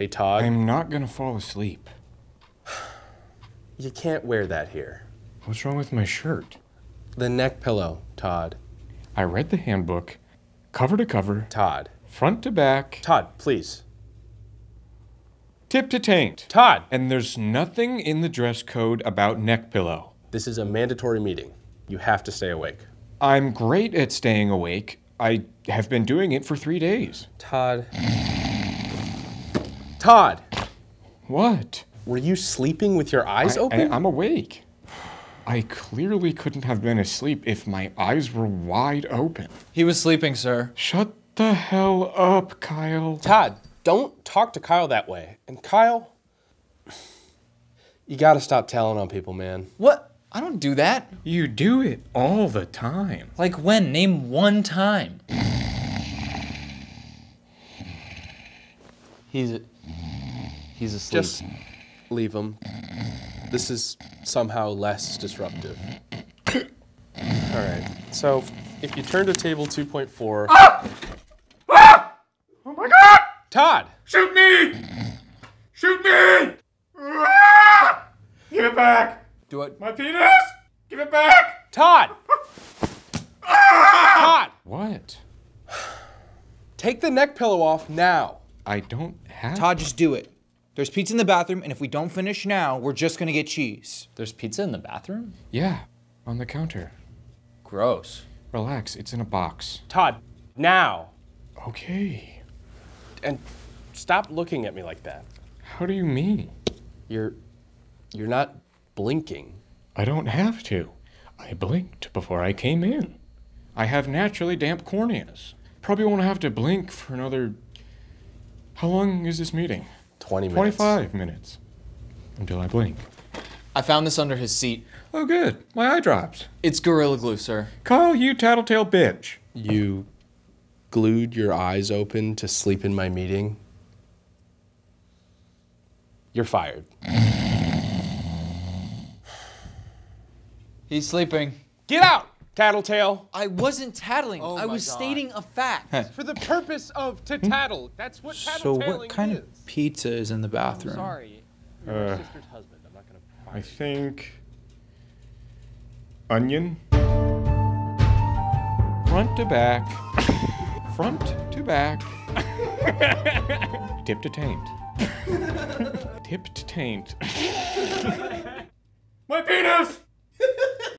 Hey, Todd, I'm not gonna fall asleep. you can't wear that here. What's wrong with my shirt? The neck pillow, Todd. I read the handbook, cover to cover, Todd. front to back, Todd, please. tip to taint. Todd! And there's nothing in the dress code about neck pillow. This is a mandatory meeting. You have to stay awake. I'm great at staying awake. I have been doing it for three days. Todd. Todd! What? Were you sleeping with your eyes I, open? I, am awake. I clearly couldn't have been asleep if my eyes were wide open. He was sleeping, sir. Shut the hell up, Kyle. Todd, don't talk to Kyle that way. And Kyle, you gotta stop telling on people, man. What? I don't do that. You do it all the time. Like when? Name one time. He's he's asleep. Just leave him. This is somehow less disruptive. All right. So if you turn to table 2.4. Ah! Ah! Oh my god! Todd! Shoot me! Shoot me! Ah! Give it back! do it. My penis! Give it back! Todd! Ah! Todd! What? Take the neck pillow off now. I don't have. Todd, just do it. There's pizza in the bathroom, and if we don't finish now, we're just gonna get cheese. There's pizza in the bathroom? Yeah, on the counter. Gross. Relax, it's in a box. Todd, now. Okay. And stop looking at me like that. How do you mean? You're you're not blinking. I don't have to. I blinked before I came in. I have naturally damp corneas. Probably won't have to blink for another. How long is this meeting? 20 minutes. 25 minutes. Until I blink. I found this under his seat. Oh, good. My eye drops. It's Gorilla Glue, sir. Call you tattletale bitch. You glued your eyes open to sleep in my meeting. You're fired. He's sleeping. Get out, tattletale. I wasn't tattling. Oh I was God. stating a fact. For the purpose of to tattle. That's what so tattletaling what kind is. of pizza is in the bathroom? Sorry. You're Uh, my sister's husband. I'm not gonna I think. Onion. Front to back. Front to back. Tip to taint. Tip to taint. My penis!